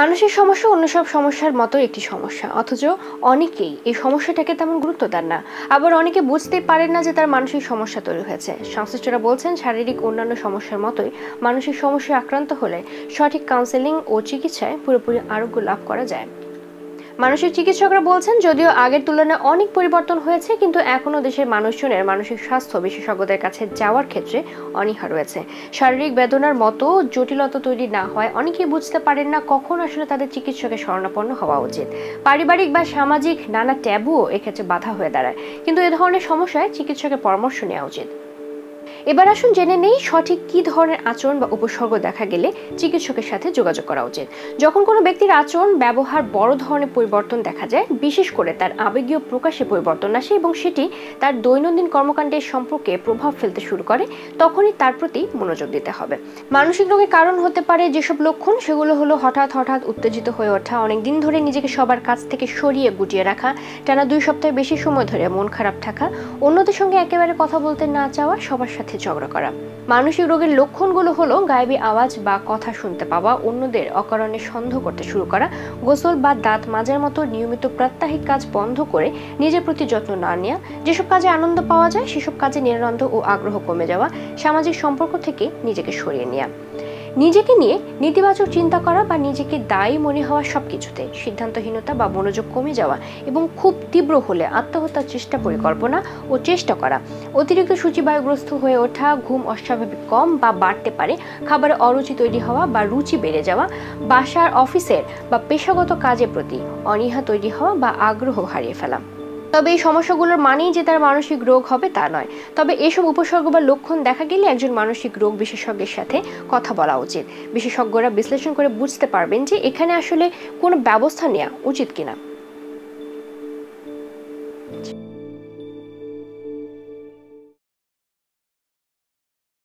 মানসিক সমস্যা অন্য সব সমস্যার মতো একটি সমস্যা। অথচ অনেকেই এই সমস্যাটাকে তেমন গুরুত্ব দেন না। আবার অনেকে বুঝতে পারেন না যে তার মানসিক সমস্যা তৈরি হয়েছে। সংশ্লিষ্টরা বলছেন, শারীরিক অন্যান্য সমস্যার মতোই মানসিক সমস্যায় আক্রান্ত হলে সঠিক কাউন্সেলিং ও চিকিৎসায় পুরোপুরি আরোগ্য লাভ করা যায়। মানসিক চিকিৎসকরা বলছেন, যদিও আগের তুলনায় অনেক পরিবর্তন হয়েছে, কিন্তু এখনও দেশের মানুষজনের মানসিক স্বাস্থ্য বিশেষজ্ঞদের কাছে যাওয়ার ক্ষেত্রে অনীহা রয়েছে। শারীরিক বেদনার মতো জটিলতা তৈরি না হয়, অনেকেই বুঝতে পারেন না কখন আসলে তাদের চিকিৎসকের শরণাপন্ন হওয়া উচিত। পারিবারিক বা সামাজিক নানা ট্যাবুও এক্ষেত্রে বাধা হয়ে দাঁড়ায়। কিন্তু এ ধরনের সমস্যায় চিকিৎসকের পরামর্শ নেওয়া উচিত। এবার আসুন জেনে নেই সঠিক কি ধরনের আচরণ বা উপসর্গ দেখা গেলে চিকিৎসকের সাথে যোগাযোগ করা উচিত। যখন কোনো ব্যক্তির আচরণ, ব্যবহার বড় ধরনের পরিবর্তন দেখা যায়, বিশেষ করে তার আবেগীয় প্রকাশে পরিবর্তন আসে এবং সেটি তার দৈনন্দিন কর্মকাণ্ডের সম্পর্কে প্রভাব ফেলতে শুরু করে, তখনই তার প্রতি মনোযোগ দিতে হবে। মানসিক রোগের কারণ হতে পারে যেসব লক্ষণ, সেগুলো হলো হঠাৎ হঠাৎ উত্তেজিত হয়ে ওঠা, অনেক দিন ধরে নিজেকে সবার কাছ থেকে সরিয়ে গুটিয়ে রাখা, টানা দুই সপ্তাহের বেশি সময় ধরে মন খারাপ থাকা, অন্যদের সঙ্গে একেবারে কথা বলতে না চাওয়া, সবার সাথে ঝগড়া করা। মানসিক রোগের লক্ষণগুলো হলো গায়েবী আওয়াজ বা কথা শুনতে পাওয়া, অন্যদের অকারণে সন্দেহ করতে শুরু করা, গোসল বা দাঁত মাজার মতো নিয়মিত প্রাত্যহিক কাজ বন্ধ করে নিজের প্রতি যত্ন না নেওয়া, যেসব কাজে আনন্দ পাওয়া যায় সেসব কাজে নিরানন্দ ও আগ্রহ কমে যাওয়া, সামাজিক সম্পর্ক থেকে নিজেকে সরিয়ে নেওয়া। নিজেকে নিয়ে নেতিবাচক চিন্তা করা বা নিজেকে দায়ী মনে হওয়া সব কিছুতে সিদ্ধান্তহীনতা বা মনোযোগ কমে যাওয়া এবং খুব তীব্র হলে আত্মহত্যার চেষ্টা পরিকল্পনা ও চেষ্টা করা। অতিরিক্ত সূচিবায়ুগ্রস্ত হয়ে ওঠা, ঘুম অস্বাভাবিক কম বা বাড়তে পারে, খাবারে অরুচি তৈরি হওয়া বা রুচি বেড়ে যাওয়া, বাসার অফিসের বা পেশাগত কাজের প্রতি অনীহা তৈরি হওয়া বা আগ্রহ হারিয়ে ফেলা। তবে এই সমস্যাগুলোর মানেই যে তার মানসিক রোগ হবে তা নয়। তবে এসব উপসর্গ বা লক্ষণ দেখা গেলে একজন মানসিক রোগ বিশেষজ্ঞের সাথে কথা বলা উচিত। বিশেষজ্ঞরা বিশ্লেষণ করে বুঝতে পারবেন যে এখানে আসলে কোনো ব্যবস্থা নেওয়া উচিত কিনা।